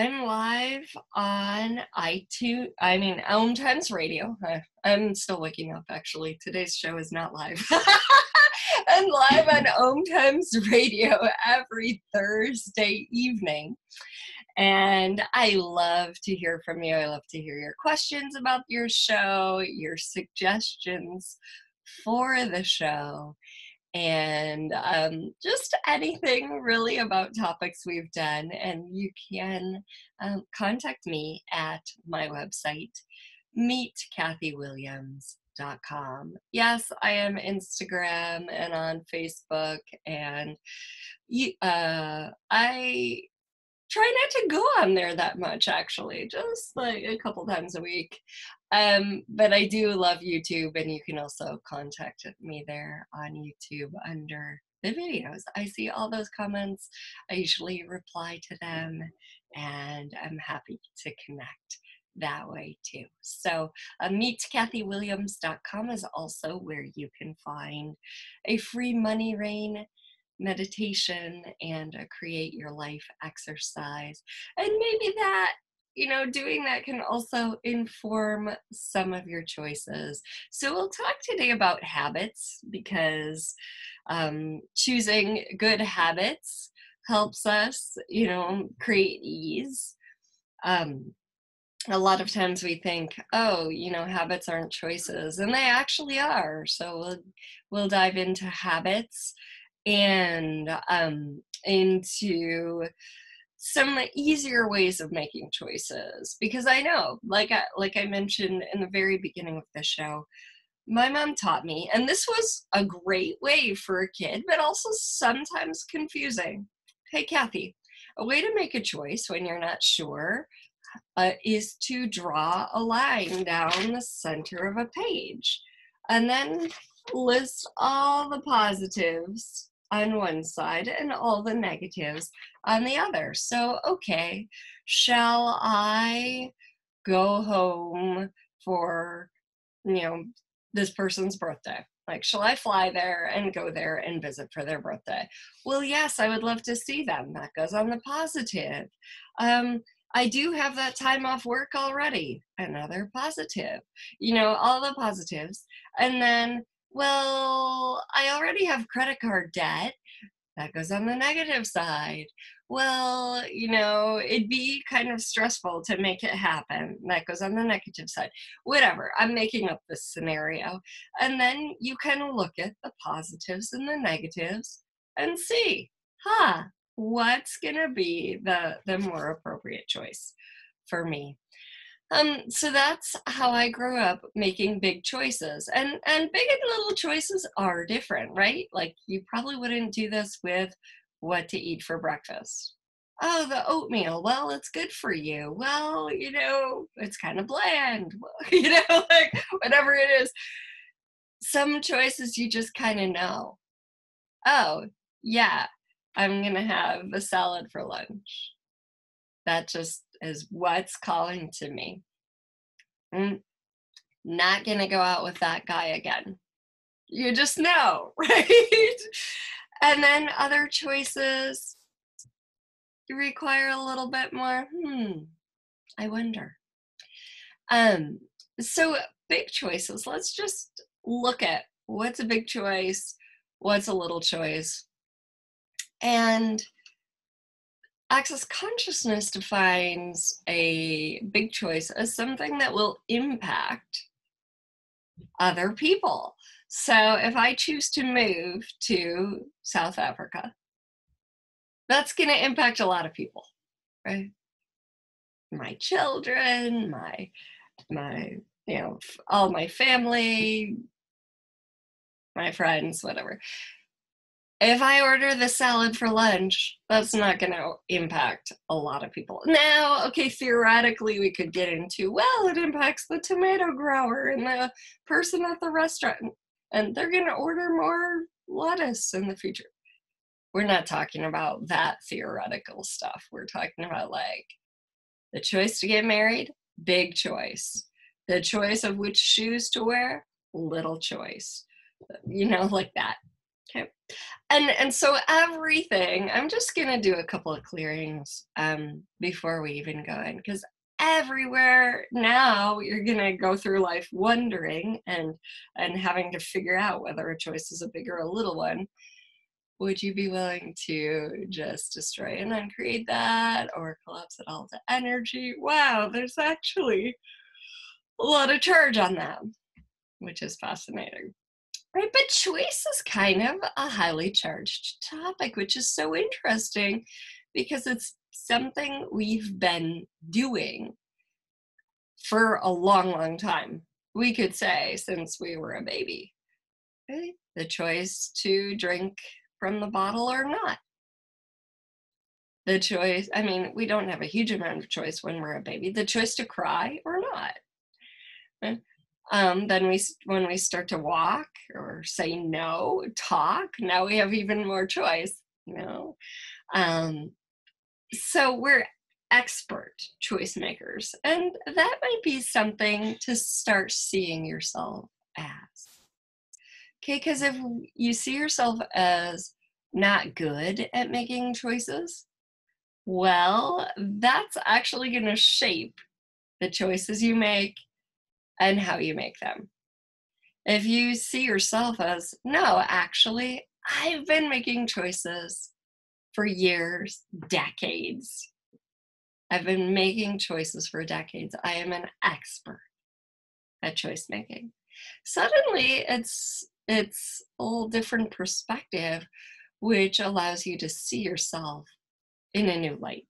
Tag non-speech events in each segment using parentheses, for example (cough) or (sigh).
I'm live on iTunes. I mean, Om Times Radio. I'm still waking up, actually. Today's show is not live. (laughs) I'm live on Om Times Radio every Thursday evening. And I love to hear from you. I love to hear your questions about your show, your suggestions for the show and um, just anything really about topics we've done. And you can um, contact me at my website, meetkathywilliams.com. Yes, I am Instagram and on Facebook, and uh, I try not to go on there that much actually just like a couple times a week um, but i do love youtube and you can also contact me there on youtube under the videos i see all those comments i usually reply to them and i'm happy to connect that way too. So, uh, meetkathywilliams.com is also where you can find a free money rain meditation and a create your life exercise. And maybe that you know, doing that can also inform some of your choices. So, we'll talk today about habits because um, choosing good habits helps us, you know, create ease. Um, a lot of times we think, oh, you know, habits aren't choices, and they actually are. So, we'll, we'll dive into habits and um, into some of the easier ways of making choices because i know like I, like i mentioned in the very beginning of the show my mom taught me and this was a great way for a kid but also sometimes confusing. Hey kathy a way to make a choice when you're not sure uh, is to draw a line down the center of a page and then list all the positives on one side and all the negatives on the other. So, okay, shall I go home for, you know, this person's birthday? Like, shall I fly there and go there and visit for their birthday? Well, yes, I would love to see them. That goes on the positive. Um, I do have that time off work already. Another positive. You know, all the positives. And then well, I already have credit card debt. That goes on the negative side. Well, you know, it'd be kind of stressful to make it happen. That goes on the negative side. Whatever. I'm making up this scenario. And then you kind of look at the positives and the negatives and see, huh, what's going to be the, the more appropriate choice for me? Um, so that's how I grew up making big choices. And and big and little choices are different, right? Like you probably wouldn't do this with what to eat for breakfast. Oh, the oatmeal. Well, it's good for you. Well, you know, it's kind of bland. (laughs) you know, like whatever it is. Some choices you just kind of know. Oh, yeah, I'm going to have a salad for lunch. That just is what's calling to me. I'm not going to go out with that guy again. You just know, (laughs) right? and then other choices require a little bit more, hmm, I wonder. Um, so big choices, let's just look at what's a big choice, what's a little choice. And Access consciousness defines a big choice as something that will impact other people. So if I choose to move to South Africa, that's going to impact a lot of people, right? My children, my my you know all my family, my friends, whatever if I order the salad for lunch, that's not going to impact a lot of people. Now, okay, theoretically, we could get into, well, it impacts the tomato grower and the person at the restaurant, and they're going to order more lettuce in the future. We're not talking about that theoretical stuff. We're talking about like the choice to get married, big choice. The choice of which shoes to wear, little choice. You know, like that Okay. And and so everything, I'm just gonna do a couple of clearings um before we even go in because everywhere now you're gonna go through life wondering and and having to figure out whether a choice is a big or a little one. Would you be willing to just destroy and uncreate that or collapse it all to energy? Wow, there's actually a lot of charge on that, which is fascinating. Right, but choice is kind of a highly charged topic, which is so interesting because it's something we've been doing for a long, long time. We could say since we were a baby. Okay? The choice to drink from the bottle or not. The choice, I mean, we don't have a huge amount of choice when we're a baby. The choice to cry or not. Um, then we, when we start to walk or say no, talk, now we have even more choice, you know. Um, so we're expert choice makers, and that might be something to start seeing yourself as. Okay, because if you see yourself as not good at making choices, well, that's actually going to shape the choices you make and how you make them. If you see yourself as, no, actually, I've been making choices for years, decades. I've been making choices for decades. I am an expert at choice making. Suddenly, it's it's a different perspective, which allows you to see yourself in a new light.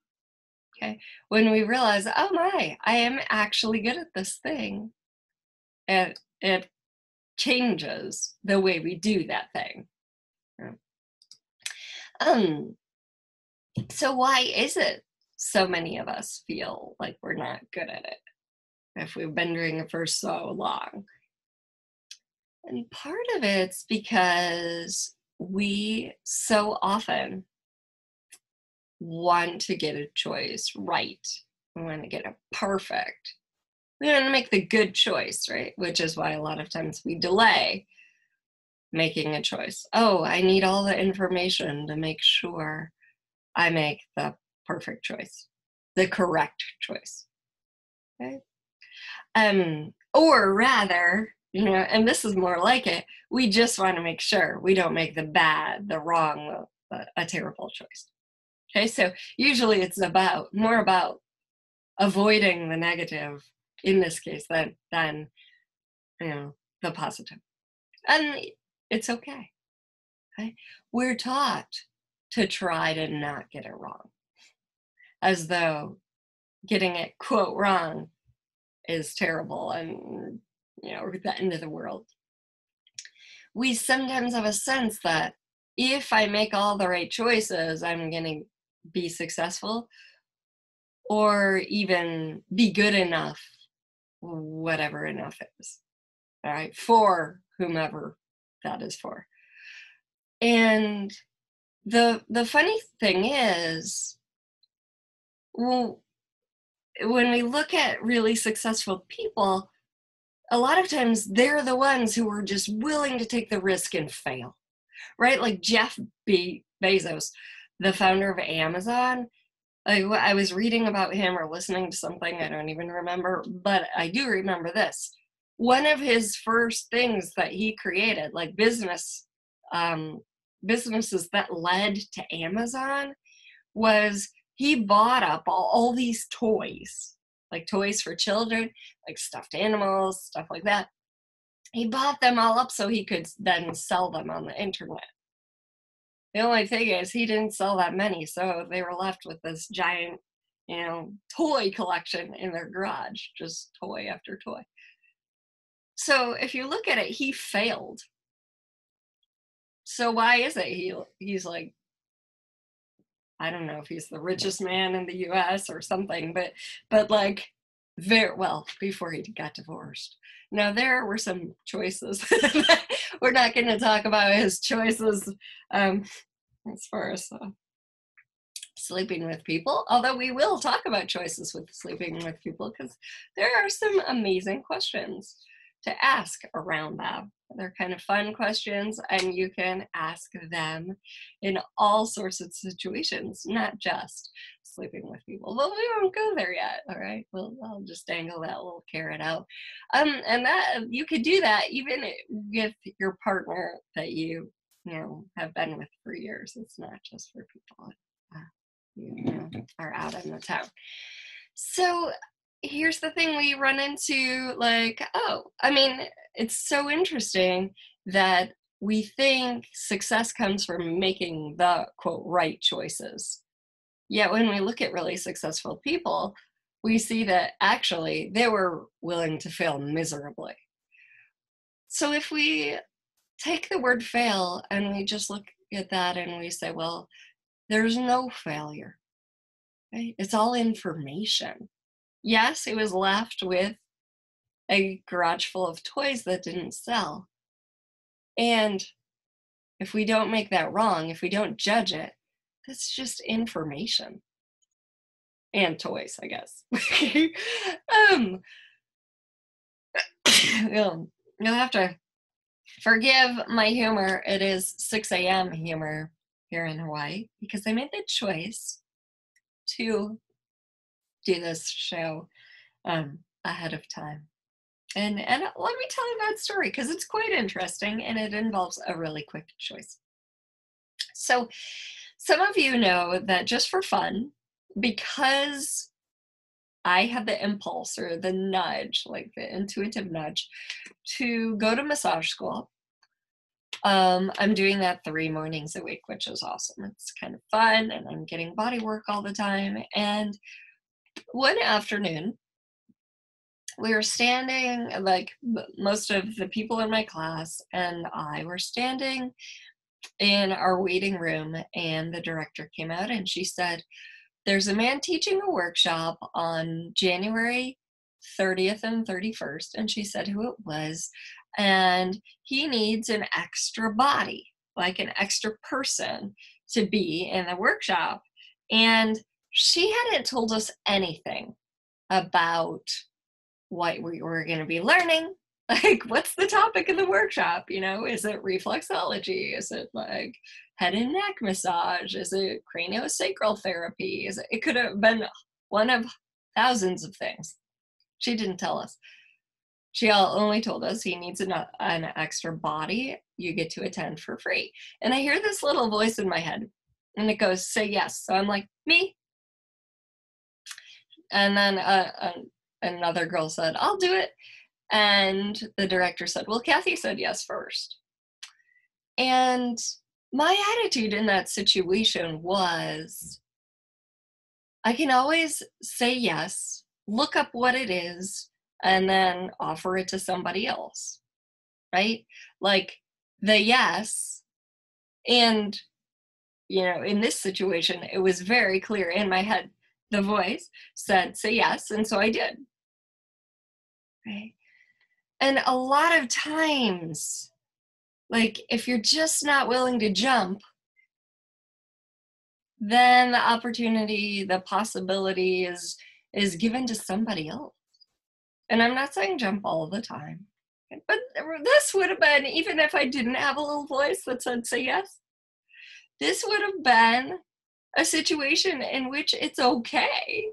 Okay, when we realize, oh my, I am actually good at this thing, it it changes the way we do that thing. Um, so why is it so many of us feel like we're not good at it if we've been doing it for so long? And part of it's because we so often want to get a choice right. We want to get it perfect we want to make the good choice, right? Which is why a lot of times we delay making a choice. Oh, I need all the information to make sure I make the perfect choice, the correct choice. Okay. Um, or rather, you know, and this is more like it, we just want to make sure we don't make the bad, the wrong, a, a terrible choice. Okay, so usually it's about more about avoiding the negative in this case than than you know the positive. And it's okay okay we're taught to try to not get it wrong as though getting it quote wrong is terrible and you know the end of the world. We sometimes have a sense that if i make all the right choices i'm going to be successful or even be good enough whatever enough is, all right, for whomever that is for. And the the funny thing is, well, when we look at really successful people, a lot of times they're the ones who are just willing to take the risk and fail, right? Like Jeff Be- Bezos, the founder of Amazon, I, I was reading about him or listening to something, I don't even remember, but I do remember this. One of his first things that he created, like business, um, businesses that led to Amazon, was he bought up all, all these toys, like toys for children, like stuffed animals, stuff like that. He bought them all up so he could then sell them on the internet. The only thing is, he didn't sell that many, so they were left with this giant, you know, toy collection in their garage, just toy after toy. So if you look at it, he failed. So why is it he he's like I don't know if he's the richest man in the US or something, but but like very well before he got divorced. Now there were some choices. (laughs) (laughs) We're not going to talk about his choices um, as far as uh, sleeping with people. Although we will talk about choices with sleeping with people because there are some amazing questions to ask around that. They're kind of fun questions, and you can ask them in all sorts of situations, not just sleeping with people. Well, we won't go there yet. All right. Well, I'll just dangle that little carrot out. Um, and that you could do that even with your partner that you you know have been with for years. It's not just for people uh, you know, are out in the town. So here's the thing we run into like oh i mean it's so interesting that we think success comes from making the quote right choices yet when we look at really successful people we see that actually they were willing to fail miserably so if we take the word fail and we just look at that and we say well there's no failure right? it's all information yes, he was left with a garage full of toys that didn't sell. And if we don't make that wrong, if we don't judge it, that's just information and toys, I guess. (laughs) um, (coughs) you'll, you'll have to forgive my humor. It is 6 a.m. humor here in Hawaii because I made the choice to do this show um, ahead of time. And and let me tell you that story because it's quite interesting and it involves a really quick choice. So some of you know that just for fun, because I had the impulse or the nudge, like the intuitive nudge, to go to massage school. Um, I'm doing that three mornings a week, which is awesome. It's kind of fun, and I'm getting body work all the time. And one afternoon, we were standing, like most of the people in my class and I were standing in our waiting room, and the director came out and she said, There's a man teaching a workshop on January 30th and 31st. And she said who it was. And he needs an extra body, like an extra person to be in the workshop. And she hadn't told us anything about what we were going to be learning. Like, what's the topic of the workshop? You know, is it reflexology? Is it like head and neck massage? Is it craniosacral therapy? Is it, it could have been one of thousands of things. She didn't tell us. She only told us he needs an, an extra body. You get to attend for free. And I hear this little voice in my head, and it goes, "Say yes." So I'm like, "Me, and then uh, uh, another girl said, I'll do it. And the director said, Well, Kathy said yes first. And my attitude in that situation was I can always say yes, look up what it is, and then offer it to somebody else. Right? Like the yes. And, you know, in this situation, it was very clear in my head the voice said, say yes. And so I did. Right. And a lot of times, like if you're just not willing to jump, then the opportunity, the possibility is is given to somebody else. And I'm not saying jump all the time. But this would have been, even if I didn't have a little voice that said say yes, this would have been a situation in which it's okay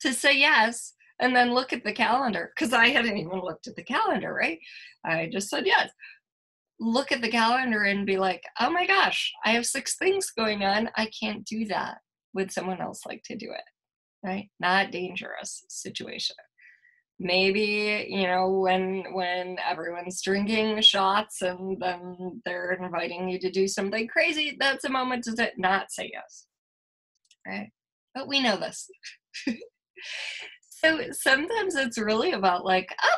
to say yes and then look at the calendar because I hadn't even looked at the calendar, right? I just said yes. Look at the calendar and be like, oh my gosh, I have six things going on. I can't do that. Would someone else like to do it? Right? Not dangerous situation maybe you know when when everyone's drinking shots and then they're inviting you to do something crazy that's a moment to not say yes right but we know this (laughs) so sometimes it's really about like oh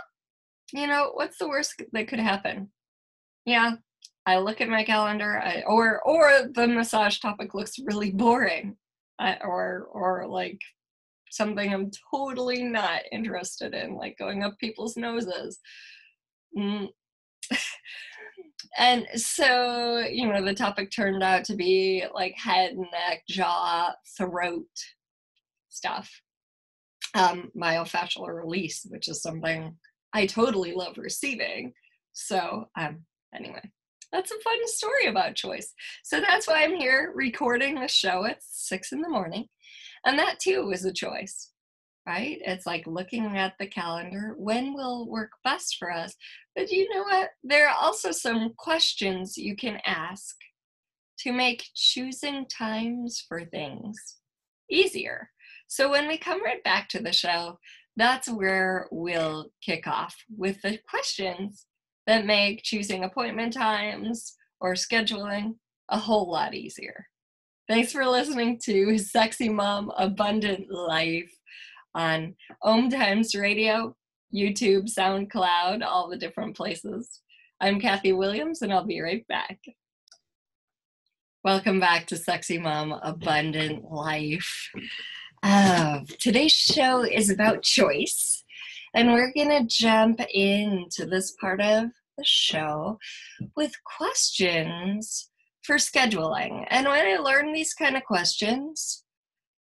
you know what's the worst that could happen yeah i look at my calendar I, or or the massage topic looks really boring I, or or like something I'm totally not interested in, like going up people's noses. Mm. (laughs) and so, you know, the topic turned out to be like head, neck, jaw, throat stuff. Um, myofascial release, which is something I totally love receiving. So, um, anyway, that's a fun story about choice. So that's why I'm here recording the show at six in the morning. And that too was a choice, right? It's like looking at the calendar when will work best for us. But you know what? There are also some questions you can ask to make choosing times for things easier. So when we come right back to the show, that's where we'll kick off with the questions that make choosing appointment times or scheduling a whole lot easier. Thanks for listening to Sexy Mom Abundant Life on Om Times Radio, YouTube, SoundCloud, all the different places. I'm Kathy Williams, and I'll be right back. Welcome back to Sexy Mom Abundant Life. Uh, today's show is about choice, and we're going to jump into this part of the show with questions for scheduling. And when I learn these kind of questions,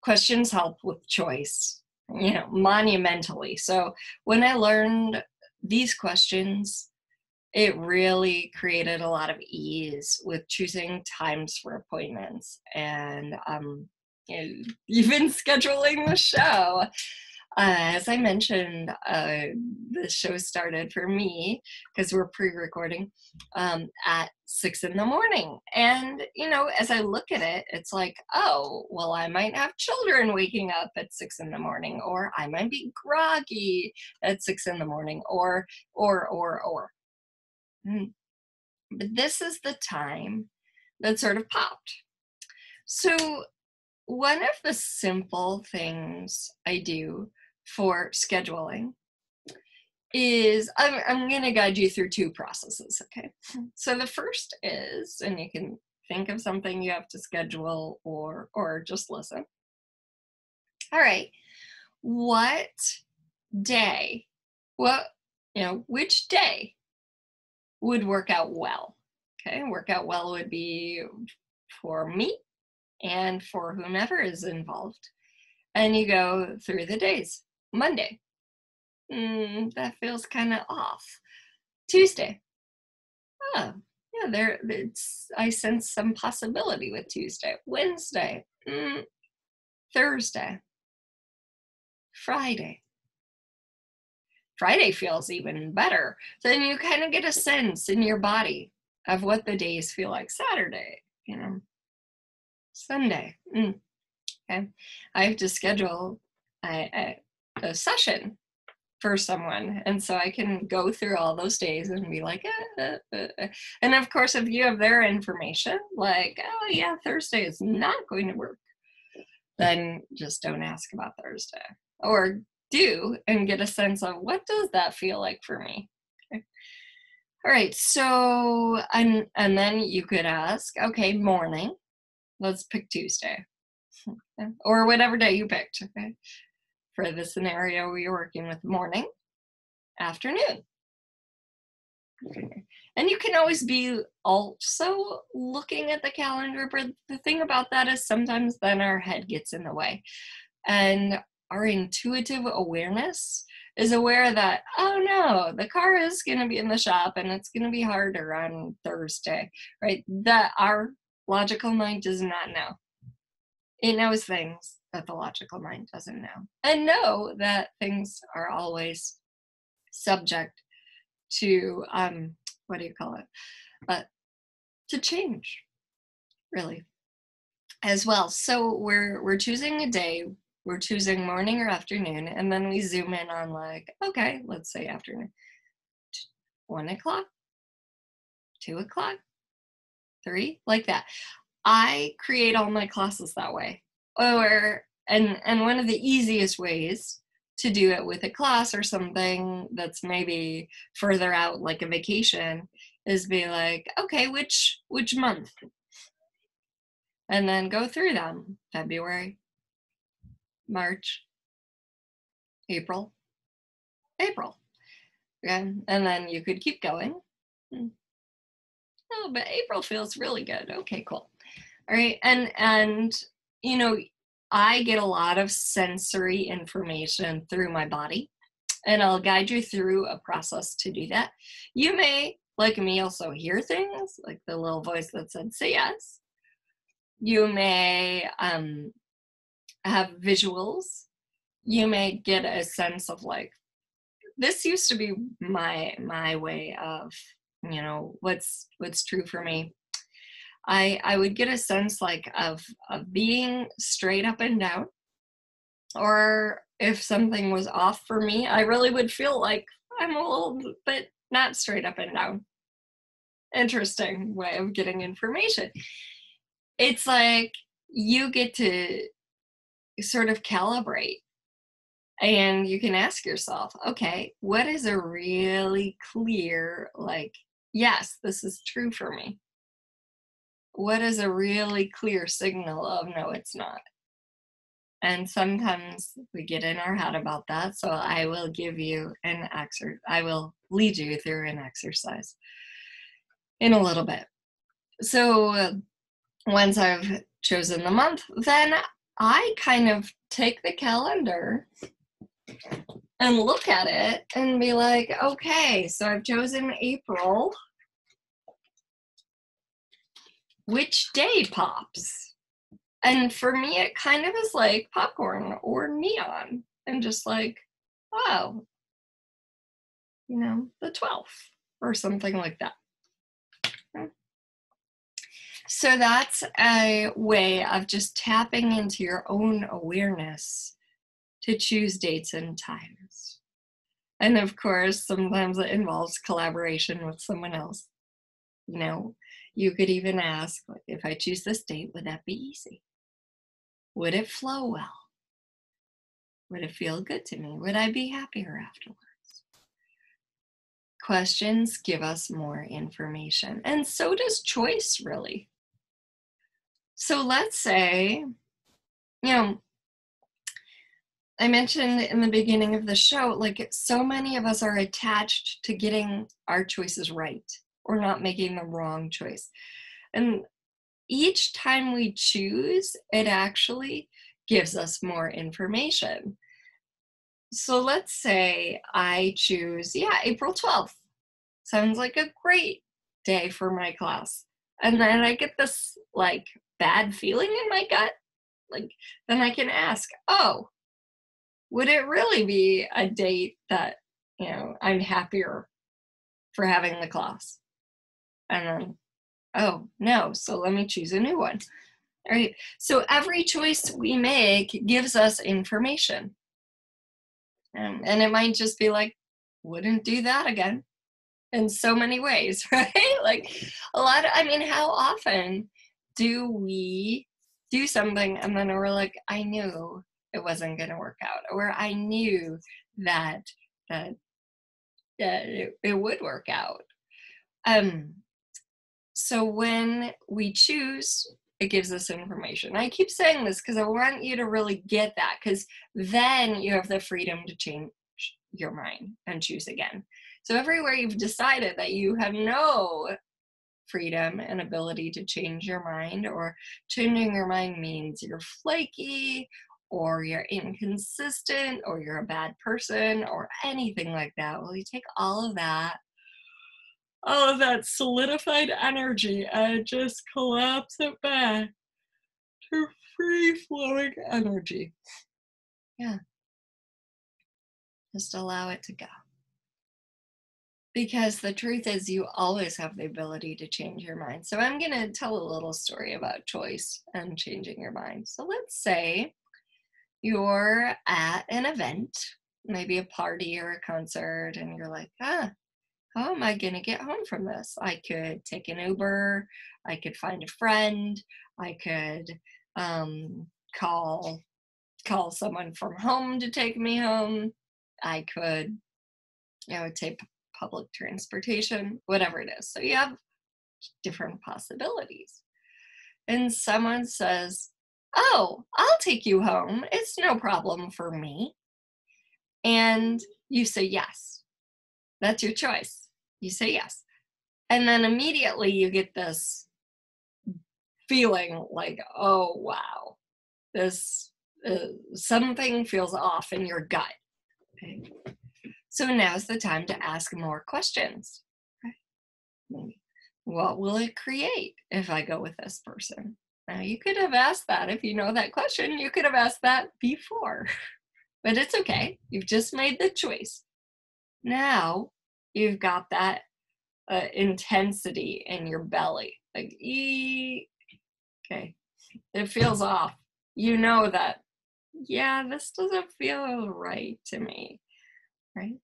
questions help with choice, you know, monumentally. So when I learned these questions, it really created a lot of ease with choosing times for appointments and um, even scheduling the show. Uh, as I mentioned, uh, the show started for me because we're pre recording um, at six in the morning. And, you know, as I look at it, it's like, oh, well, I might have children waking up at six in the morning, or I might be groggy at six in the morning, or, or, or, or. Mm. But this is the time that sort of popped. So, one of the simple things I do for scheduling is I'm, I'm going to guide you through two processes, okay? So the first is, and you can think of something you have to schedule or or just listen. All right. What day? What, you know, which day would work out well. Okay, work out well would be for me and for whomever is involved. And you go through the days. Monday, mm, that feels kind of off. Tuesday, oh, yeah, there. It's I sense some possibility with Tuesday. Wednesday, mm, Thursday, Friday, Friday feels even better. Then you kind of get a sense in your body of what the days feel like. Saturday, you know, Sunday. Mm. Okay, I have to schedule a, a, a, session for someone, and so I can go through all those days and be like, eh, eh, eh. eh. and of course, if you have their information, like, oh yeah, Thursday is not going to work, then just don't ask about Thursday or do and get a sense of what does that feel like for me okay. all right so and and then you could ask okay morning let's pick tuesday. (laughs) Or whatever day you picked okay? For the scenario you're working with morning afternoon. And you can always be also looking at the calendar but the thing about that is sometimes then our head gets in the way. And our intuitive awareness is aware that oh no the car is going to be in the shop and it's going to be harder on thursday right? That our logical mind does not know. It knows things that the logical mind doesn't know. And know that things are always subject to um what do you call it? But uh, to change really as well. So we're we're choosing a day. We're choosing morning or afternoon, and then we zoom in on like, okay, let's say afternoon. One o'clock, two o'clock, three, like that. I create all my classes that way. Or and and one of the easiest ways to do it with a class or something that's maybe further out like a vacation is be like okay which which month and then go through them february March, April, April. Okay, and then you could keep going. Hmm. Oh, but April feels really good. Okay, cool. All right, and and you know, I get a lot of sensory information through my body. and I'll guide you through a process to do that. You may, like me, also hear things like the little voice that said, say yes. You may um, have visuals. You may get a sense of like, this used to be my my way of you know what's what's true for me. I i would get a sense like of of being straight up and down or if something was off for me i really would feel like i'm a little bit not straight up and down. Interesting way of getting information. It's like you get to sort of calibrate and you can ask yourself okay what is a really clear like yes this is true for me. What is a really clear signal of no it's not. And sometimes we get in our head about that so i will give you an exercise i will lead you through an exercise in a little bit. So uh, once i've chosen the month then i kind of take the calendar and look at it and be like, okay, so I've chosen April. Which day pops? And for me, it kind of is like popcorn or neon, and just like, oh, you know, the 12th or something like that. So that's a way of just tapping into your own awareness to choose dates and times. And of course, sometimes it involves collaboration with someone else. You know, you could even ask, if I choose this date, would that be easy? Would it flow well? Would it feel good to me? Would I be happier afterwards? Questions give us more information, and so does choice, really. So let's say, you know, I mentioned in the beginning of the show, like so many of us are attached to getting our choices right or not making the wrong choice. And each time we choose, it actually gives us more information. So let's say I choose, yeah, April 12th. Sounds like a great day for my class. And then I get this like bad feeling in my gut. Like, then I can ask, oh, would it really be a date that you know i'm happier for having the class and then oh no so let me choose a new one. All right so every choice we make gives us information. And, and it might just be like wouldn't do that again in so many ways (laughs) right? Like a lot of i mean how often do we do something and then we're like i knew it wasn't going to work out or i knew that that, that it, it would work out. Um so when we choose it gives us information i keep saying this because i want you to really get that because then you have the freedom to change your mind and choose again so everywhere you've decided that you have no freedom and ability to change your mind or changing your mind means you're flaky or you're inconsistent or you're a bad person or anything like that. Well, you take all of that, all of that solidified energy and just collapse it back to free flowing energy. Yeah. Just allow it to go. Because the truth is, you always have the ability to change your mind. So, I'm going to tell a little story about choice and changing your mind. So, let's say you're at an event, maybe a party or a concert, and you're like, ah, how am I going to get home from this? I could take an Uber, I could find a friend, I could um, call call someone from home to take me home. I could, you know, take public transportation, whatever it is. So you have different possibilities. And someone says, Oh, I'll take you home. It's no problem for me. And you say yes. That's your choice. You say yes. And then immediately you get this feeling like, oh, wow, this uh, something feels off in your gut. Okay. So now's the time to ask more questions. What will it create if I go with this person? Now, you could have asked that if you know that question, you could have asked that before, (laughs) but it's okay. You've just made the choice. Now you've got that uh, intensity in your belly. Like, ee, okay, it feels off. You know that, yeah, this doesn't feel right to me, right?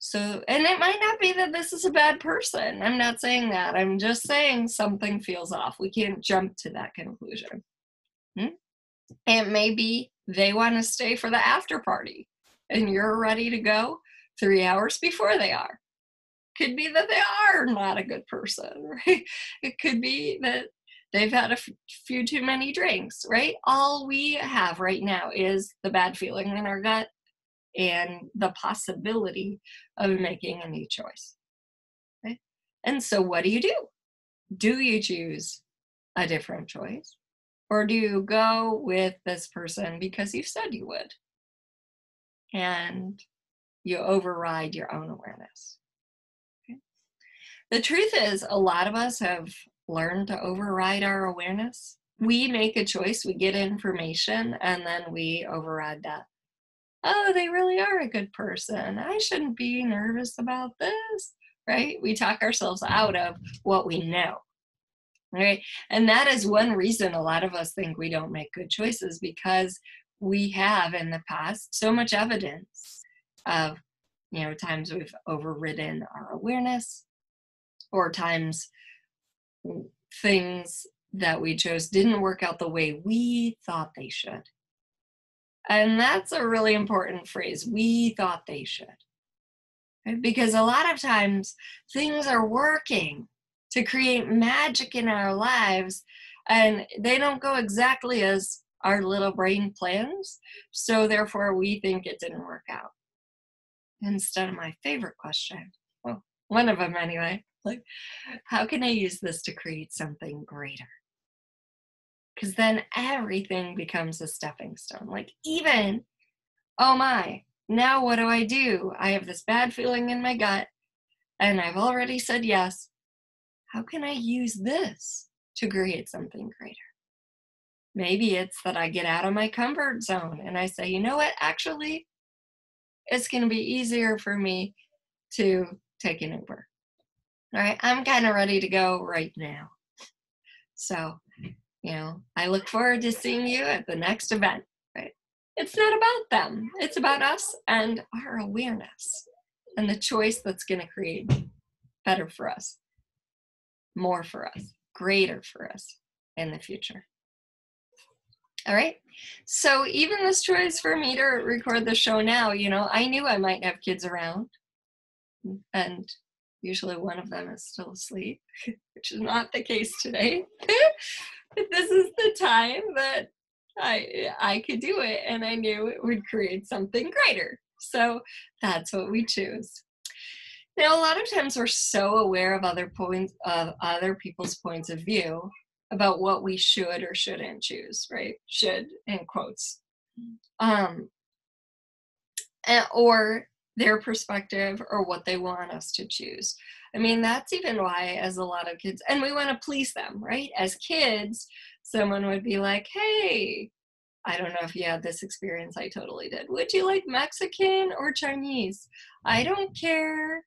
So, and it might not be that this is a bad person. I'm not saying that. I'm just saying something feels off. We can't jump to that conclusion. Hmm? It may be they want to stay for the after party and you're ready to go three hours before they are. Could be that they are not a good person, (laughs) right? It could be that they've had a f- few too many drinks, right? All we have right now is the bad feeling in our gut and the possibility of making a new choice. Okay? And so, what do you do? Do you choose a different choice? Or do you go with this person because you said you would? And you override your own awareness. The truth is, a lot of us have learned to override our awareness. We make a choice, we get information, and then we override that oh, they really are a good person. I shouldn't be nervous about this, right? We talk ourselves out of what we know, right? And that is one reason a lot of us think we don't make good choices because we have in the past so much evidence of, you know, times we've overridden our awareness or times things that we chose didn't work out the way we thought they should. And that's a really important phrase. We thought they should. Because a lot of times things are working to create magic in our lives and they don't go exactly as our little brain plans. So therefore, we think it didn't work out. Instead of my favorite question, well, one of them anyway, like, how can I use this to create something greater? because then everything becomes a stepping stone. Like, even, oh my, now what do I do? I have this bad feeling in my gut and I've already said yes. How can I use this to create something greater? Maybe it's that I get out of my comfort zone and I say, you know what, actually, it's going to be easier for me to take an Uber. All right, I'm kind of ready to go right now. So you know, I look forward to seeing you at the next event. Right? It's not about them. It's about us and our awareness and the choice that's going to create better for us, more for us, greater for us in the future. All right. So even this choice for me to record the show now, you know, I knew I might have kids around and usually one of them is still asleep, (laughs) which is not the case today. (laughs) this is the time that I I could do it and I knew it would create something greater. So that's what we choose. Now a lot of times we're so aware of other points of other people's points of view about what we should or shouldn't choose, right? Should in quotes. Um and, or their perspective or what they want us to choose. I mean, that's even why, as a lot of kids, and we want to please them, right? As kids, someone would be like, hey, I don't know if you had this experience, I totally did. Would you like Mexican or Chinese? I don't care.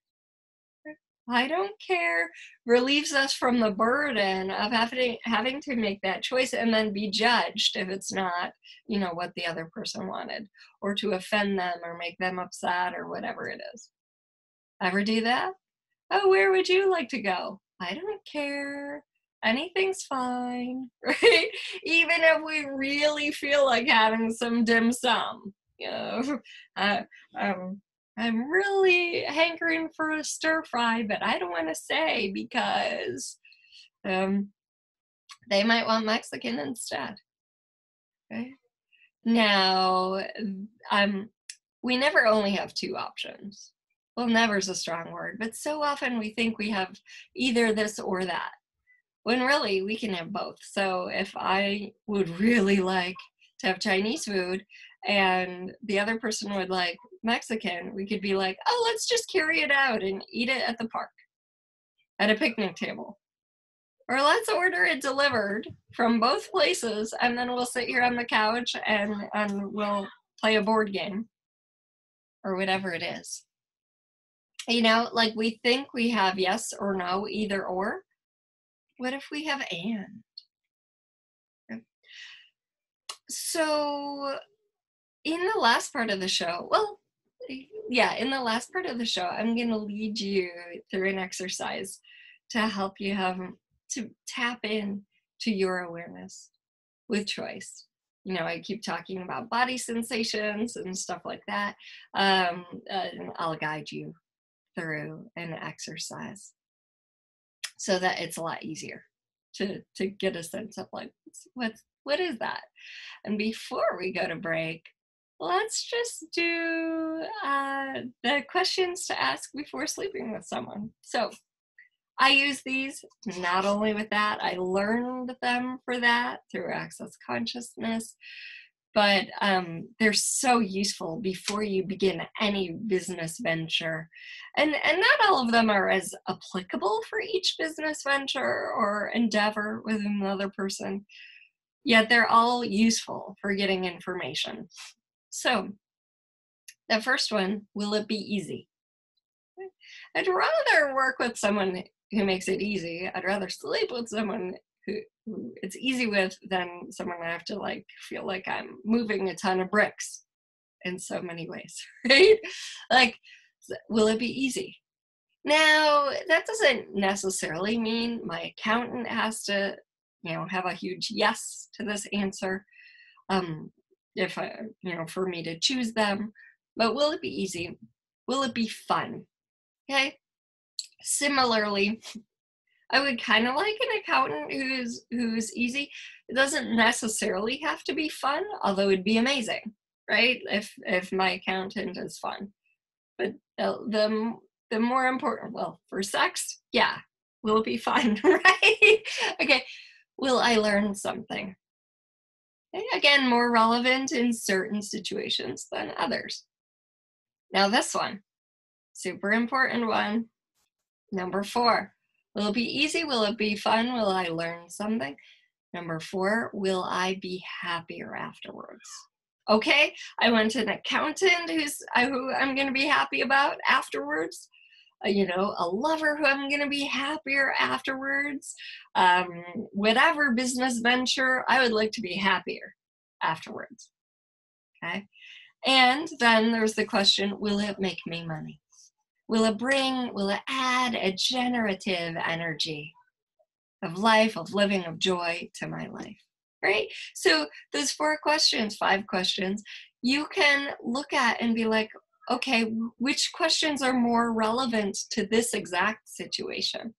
I don't care relieves us from the burden of having having to make that choice and then be judged if it's not, you know, what the other person wanted, or to offend them or make them upset or whatever it is. Ever do that? Oh, where would you like to go? I don't care. Anything's fine, (laughs) right? Even if we really feel like having some dim sum, you know, (laughs) uh, um, I'm really hankering for a stir fry, but I don't want to say because um, they might want Mexican instead. Okay. Now, um, we never only have two options. Well, never is a strong word, but so often we think we have either this or that, when really we can have both. So if I would really like to have Chinese food and the other person would like Mexican, we could be like, oh, let's just carry it out and eat it at the park at a picnic table. Or let's order it delivered from both places and then we'll sit here on the couch and, and we'll play a board game or whatever it is. You know, like we think we have yes or no, either or. What if we have and? So, in the last part of the show, well, yeah, in the last part of the show, I'm going to lead you through an exercise to help you have to tap in to your awareness with choice. You know, I keep talking about body sensations and stuff like that. Um, and I'll guide you through an exercise so that it's a lot easier to to get a sense of like what's what is that and before we go to break let's just do uh, the questions to ask before sleeping with someone so i use these not only with that i learned them for that through access consciousness but um, they're so useful before you begin any business venture. And, and not all of them are as applicable for each business venture or endeavor with another person, yet they're all useful for getting information. So, the first one will it be easy? I'd rather work with someone who makes it easy. I'd rather sleep with someone who, who it's easy with than someone I have to like feel like I'm moving a ton of bricks in so many ways, (laughs) right? Like, will it be easy? Now, that doesn't necessarily mean my accountant has to, you know, have a huge yes to this answer. Um, if I, you know, for me to choose them, but will it be easy? Will it be fun? Okay. Similarly, I would kind of like an accountant who's who's easy. It doesn't necessarily have to be fun, although it'd be amazing, right? If if my accountant is fun, but the the, the more important, well, for sex, yeah, will it be fun, (laughs) right? okay, will I learn something? Again, more relevant in certain situations than others. Now this one, super important one. Number four, Will it be easy? Will it be fun? Will I learn something? Number four, will I be happier afterwards? Okay, I want an accountant who's uh, who I'm going to be happy about afterwards. Uh, you know, a lover who I'm going to be happier afterwards. Um, whatever business venture, I would like to be happier afterwards. Okay, and then there's the question: Will it make me money? Will it bring, will it add a generative energy of life, of living, of joy to my life? Right? So, those four questions, five questions, you can look at and be like, okay, which questions are more relevant to this exact situation?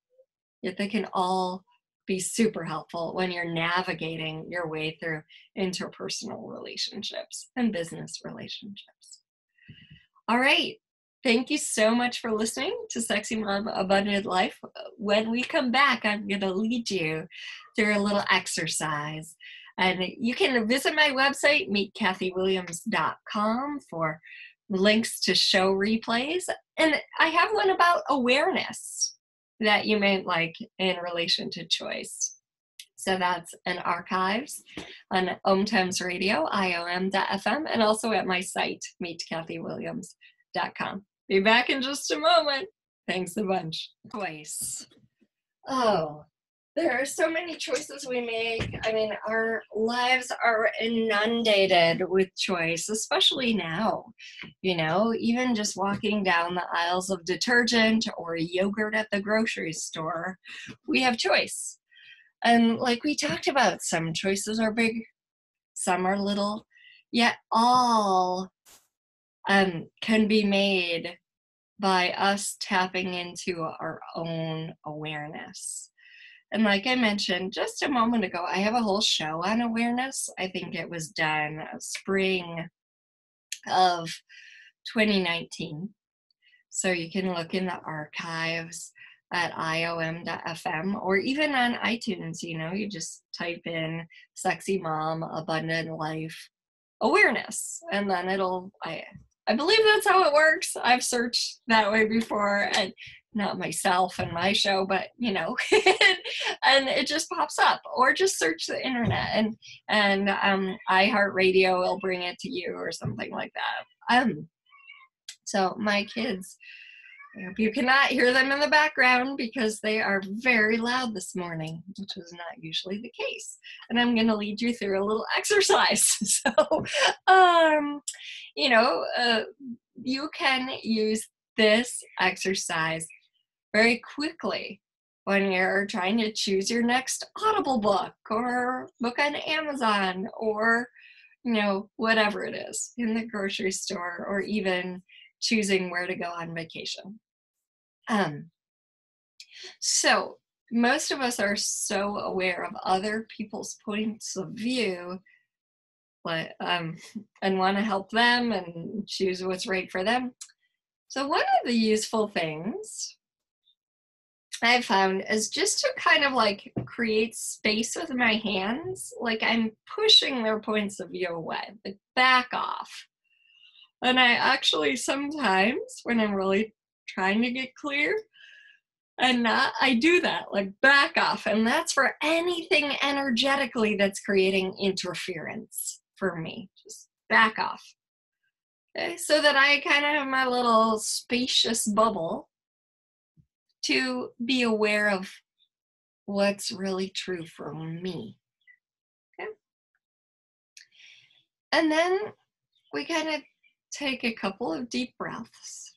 Yet they can all be super helpful when you're navigating your way through interpersonal relationships and business relationships. All right, Thank you so much for listening to Sexy Mom Abundant Life. When we come back, I'm going to lead you through a little exercise. And you can visit my website, meetkathywilliams.com, for links to show replays. And I have one about awareness that you may like in relation to choice. So that's an archives on Om Times Radio, IOM.fm, and also at my site, meetkathywilliams.com. Be back in just a moment. Thanks a bunch. Twice. Oh, there are so many choices we make. I mean, our lives are inundated with choice, especially now. You know, even just walking down the aisles of detergent or yogurt at the grocery store, we have choice. And like we talked about, some choices are big, some are little, yet all um, can be made by us tapping into our own awareness. And like I mentioned just a moment ago, I have a whole show on awareness. I think it was done uh, spring of 2019. So you can look in the archives at iom.fm or even on iTunes. You know, you just type in sexy mom, abundant life, awareness, and then it'll, I I believe that's how it works. I've searched that way before and not myself and my show, but you know, (laughs) and it just pops up. Or just search the internet and and um iHeartRadio will bring it to you or something like that. Um so my kids you cannot hear them in the background because they are very loud this morning, which is not usually the case. And I'm going to lead you through a little (laughs) exercise. (laughs) so, um, you know, uh, you can use this exercise very quickly when you're trying to choose your next Audible book or book on Amazon or, you know, whatever it is in the grocery store or even choosing where to go on vacation. Um, so most of us are so aware of other people's points of view but, um, and want to help them and choose what's right for them. So one of the useful things I've found is just to kind of like create space with my hands, like I'm pushing their points of view away, like back off. And I actually sometimes, when I'm really trying to get clear, and not, I do that, like back off. And that's for anything energetically that's creating interference for me. Just back off. Okay, so that I kind of have my little spacious bubble to be aware of what's really true for me. Okay. And then we kind of take a couple of deep breaths.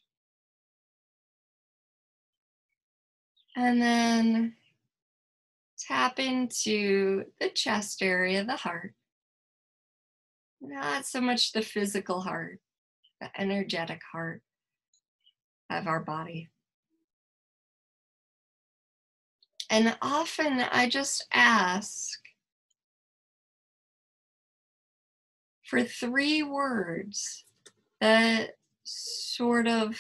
And then tap into the chest area, the heart. Not so much the physical heart, the energetic heart of our body. And often I just ask for three words that sort of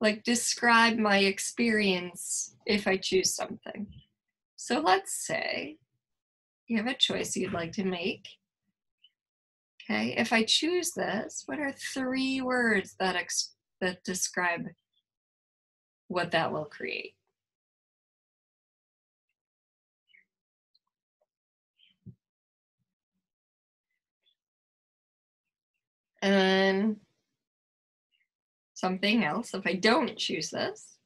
like describe my experience if I choose something. So let's say you have a choice you'd like to make. Okay, if I choose this, what are three words that ex- that describe what that will create? And then something else, if I don't choose this,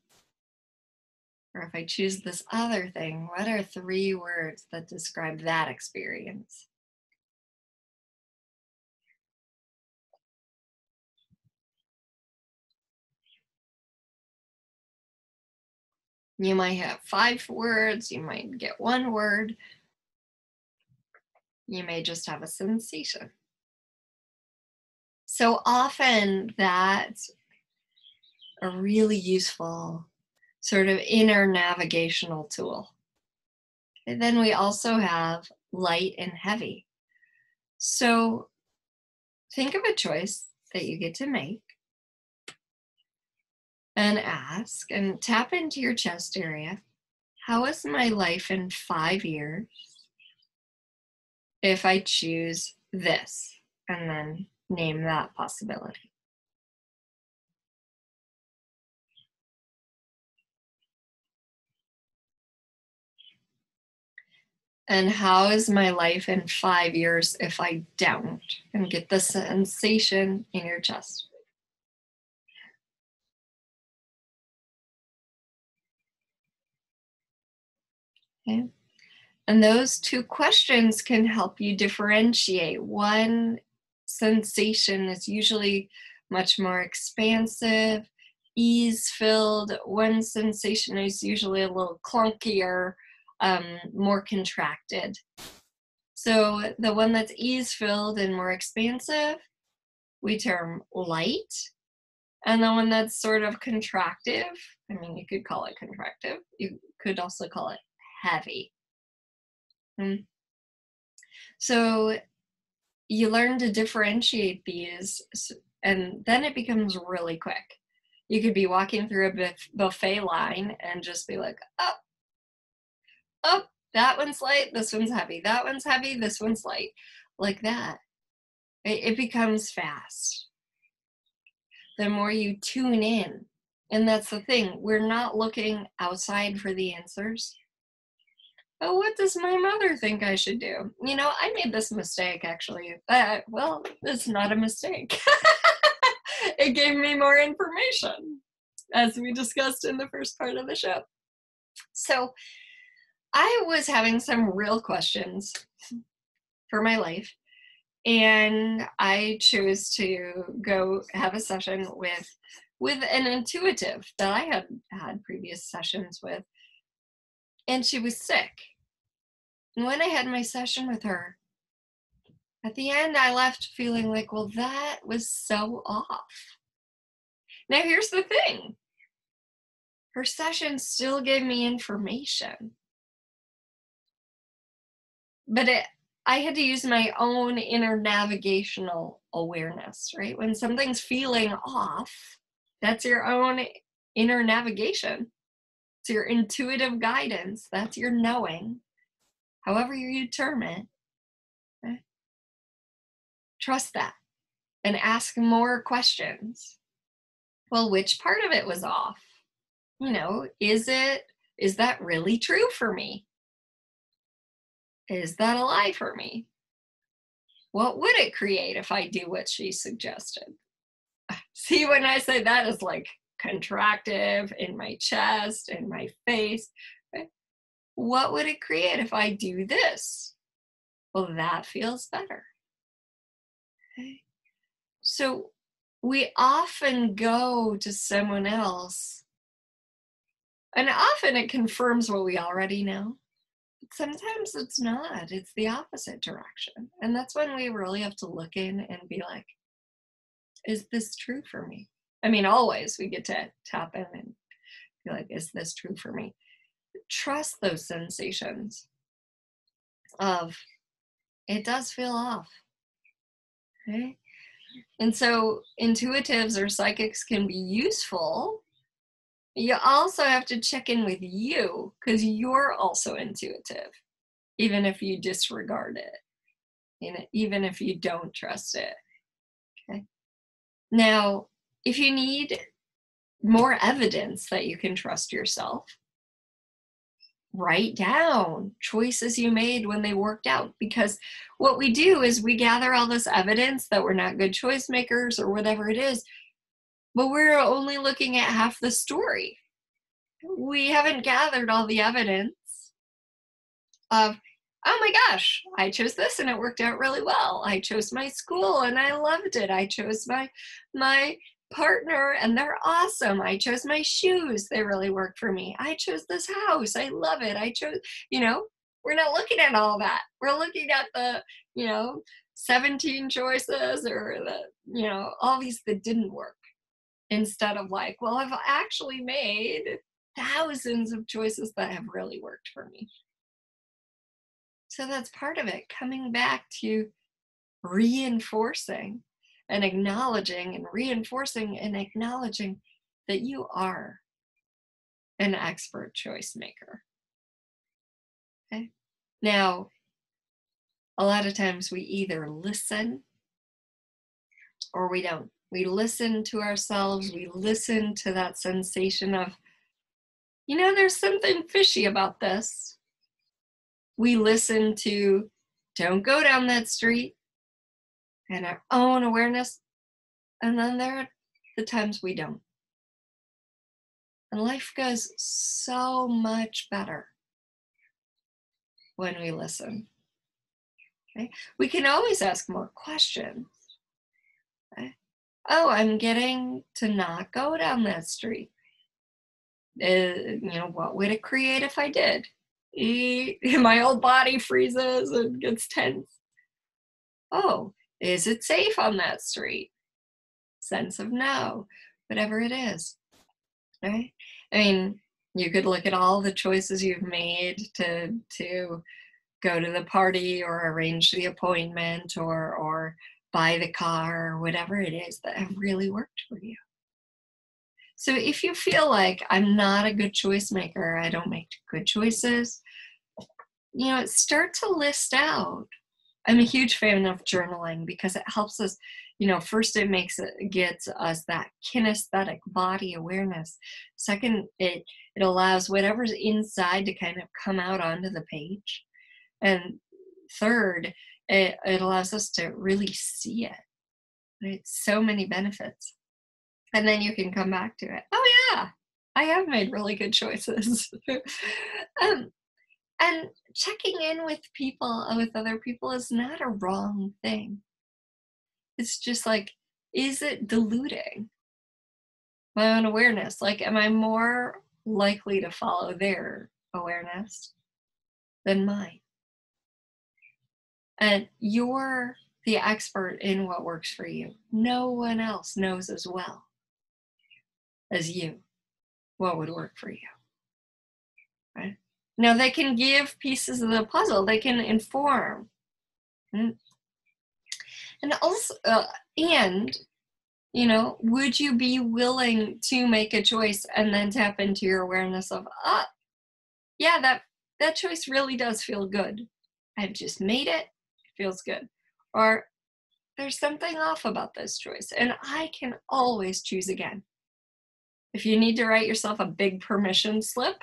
or if I choose this other thing, what are three words that describe that experience? You might have five words, you might get one word, you may just have a sensation. So often that's a really useful sort of inner navigational tool. And then we also have light and heavy. So think of a choice that you get to make and ask and tap into your chest area. How is my life in five years if I choose this? And then name that possibility. And how is my life in five years if I don't? And get the sensation in your chest. Okay. And those two questions can help you differentiate. One sensation is usually much more expansive, ease filled. One sensation is usually a little clunkier, um, more contracted. So the one that's ease filled and more expansive, we term light. And the one that's sort of contractive, I mean, you could call it contractive, you could also call it heavy. Hmm. So you learn to differentiate these and then it becomes really quick you could be walking through a buffet line and just be like oh oh that one's light this one's heavy that one's heavy this one's light like that it, it becomes fast the more you tune in. And that's the thing, we're not looking outside for the answers. Oh, what does my mother think I should do? You know, I made this mistake actually. Uh, well, it's not a mistake. (laughs) it gave me more information, as we discussed in the first part of the show. So I was having some real questions for my life. And I chose to go have a session with with an intuitive that I had had previous sessions with. And she was sick. And when I had my session with her, at the end, I left feeling like, well, that was so off. Now, here's the thing her session still gave me information, but it, I had to use my own inner navigational awareness, right? When something's feeling off, that's your own inner navigation. It's your intuitive guidance. That's your knowing, however you term it. Okay? Trust that and ask more questions. Well, which part of it was off? You know, is it, is that really true for me? Is that a lie for me? What would it create if I do what she suggested? (laughs) See, when I say that is like contractive in my chest, in my face. What would it create if I do this? Well, that feels better. Okay. So we often go to someone else, and often it confirms what we already know. Sometimes it's not, it's the opposite direction. And that's when we really have to look in and be like, is this true for me? I mean, always we get to tap in and be like, is this true for me? Trust those sensations of it does feel off. Okay. And so intuitives or psychics can be useful. You also have to check in with you because you're also intuitive, even if you disregard it, even if you don't trust it. Okay. Now, if you need more evidence that you can trust yourself, write down choices you made when they worked out. Because what we do is we gather all this evidence that we're not good choice makers or whatever it is, but we're only looking at half the story. We haven't gathered all the evidence of oh my gosh, I chose this and it worked out really well. I chose my school and I loved it. I chose my my partner and they're awesome. I chose my shoes. They really work for me. I chose this house. I love it. I chose, you know, we're not looking at all that. We're looking at the, you know, 17 choices or the, you know, all these that didn't work instead of like, well, I've actually made thousands of choices that have really worked for me. So that's part of it, coming back to reinforcing and acknowledging and reinforcing and acknowledging that you are an expert choice maker. Okay. Now, a lot of times we either listen or we don't. We listen to ourselves, we listen to that sensation of, you know, there's something fishy about this we listen to don't go down that street and our own awareness. And then there are the times we don't. And life goes so much better when we listen. Okay? We can always ask more questions. Okay? Oh, I'm getting to not go down that street. Uh, you know, what would it create if I did? (laughs) my old body freezes and gets tense. Oh, is it safe on that street? Sense of no, whatever it is. Right? I mean, you could look at all the choices you've made to to go to the party or arrange the appointment or or buy the car or whatever it is that have really worked for you. So if you feel like I'm not a good choice maker, I don't make good choices, you know, start to list out. I'm a huge fan of journaling because it helps us you know, first it makes it gets us that kinesthetic body awareness. Second, it it allows whatever's inside to kind of come out onto the page. And third, it, it allows us to really see it. Right? So many benefits. And then you can come back to it. Oh yeah, I have made really good choices. (laughs) um, and checking in with people with other people is not a wrong thing it's just like is it diluting my own awareness like am i more likely to follow their awareness than mine you're the expert in what works for you no one else knows as well as you what would work for you right now they can give pieces of the puzzle, they can inform. Hmm. And also, uh, and, you know, would you be willing to make a choice and then tap into your awareness of, ah, yeah, that, that choice really does feel good. I've just made it feels good. Or there's something off about this choice, and I can always choose again. If you need to write yourself a big permission slip,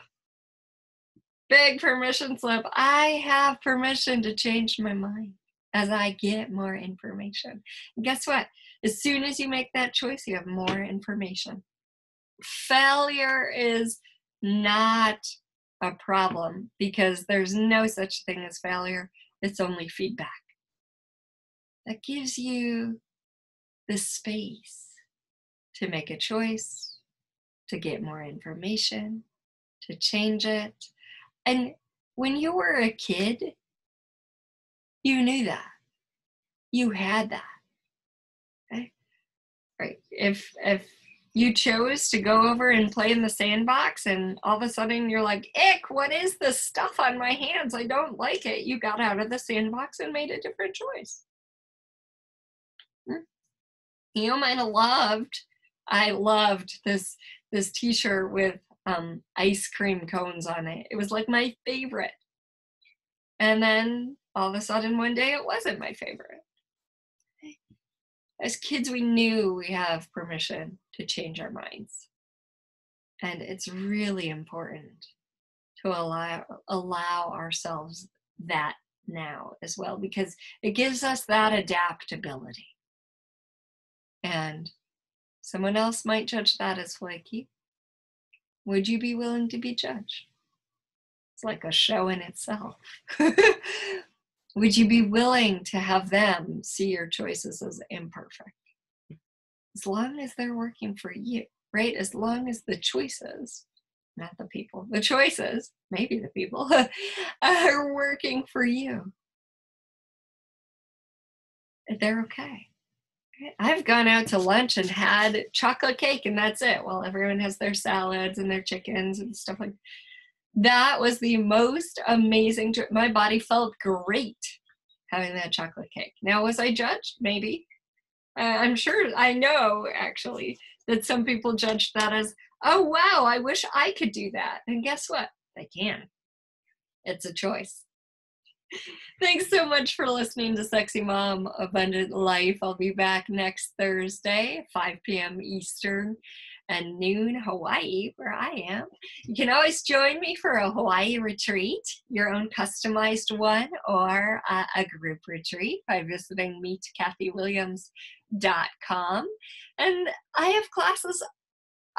big permission slip. I have permission to change my mind as I get more information. And guess what? As soon as you make that choice, you have more information. Failure is not a problem because there's no such thing as failure, it's only feedback. That gives you the space to make a choice, to get more information, to change it, and when you were a kid, you knew that. You had that. Okay? Right. If if you chose to go over and play in the sandbox and all of a sudden you're like, ick, what is this stuff on my hands? I don't like it. You got out of the sandbox and made a different choice. You might have loved, I loved this this t-shirt with um, ice cream cones on it. It was like my favorite. And then all of a sudden, one day, it wasn't my favorite. As kids, we knew we have permission to change our minds. And it's really important to allow, allow ourselves that now as well, because it gives us that adaptability. And someone else might judge that as flaky, would you be willing to be judged? It's like a show in itself. (laughs) Would you be willing to have them see your choices as imperfect? As long as they're working for you, right? As long as the choices, not the people, the choices, maybe the people, (laughs) are working for you, If they're okay. I've gone out to lunch and had chocolate cake and that's it. While everyone has their salads and their chickens and stuff like that. that was the most amazing trip. My body felt great having that chocolate cake. Now was I judged? Maybe. Uh, I'm sure I know actually that some people judged that as, "Oh wow, I wish I could do that." And guess what? They can. It's a choice. Thanks so much for listening to Sexy Mom Abundant Life. I'll be back next Thursday, 5 p.m. Eastern and noon Hawaii, where I am. You can always join me for a Hawaii retreat, your own customized one, or uh, a group retreat by visiting meetkathywilliams.com. And I have classes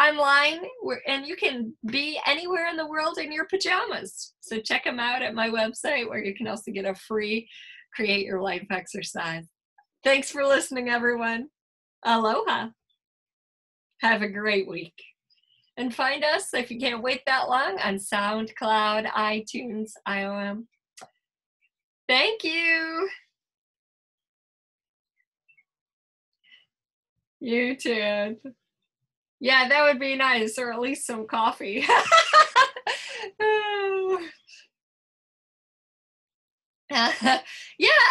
online and you can be anywhere in the world in your pajamas. So check them out at my website where you can also get a free create your life exercise. Thanks for listening, everyone. Aloha. Have a great week. And find us, if you can't wait that long, on SoundCloud, iTunes, IOM. Thank you. You too. Yeah, that would be nice, or at least some coffee. (laughs) yeah,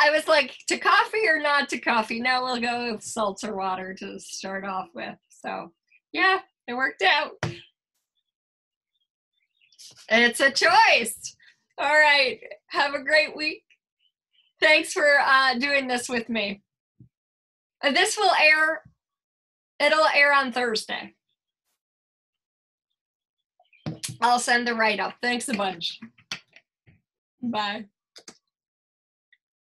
I was like, to coffee or not to coffee? Now we'll go with seltzer water to start off with. So, yeah, it worked out. It's a choice. All right. Have a great week. Thanks for uh, doing this with me. Uh, This will air, it'll air on Thursday. I'll send the write-up. Thanks a bunch. Bye.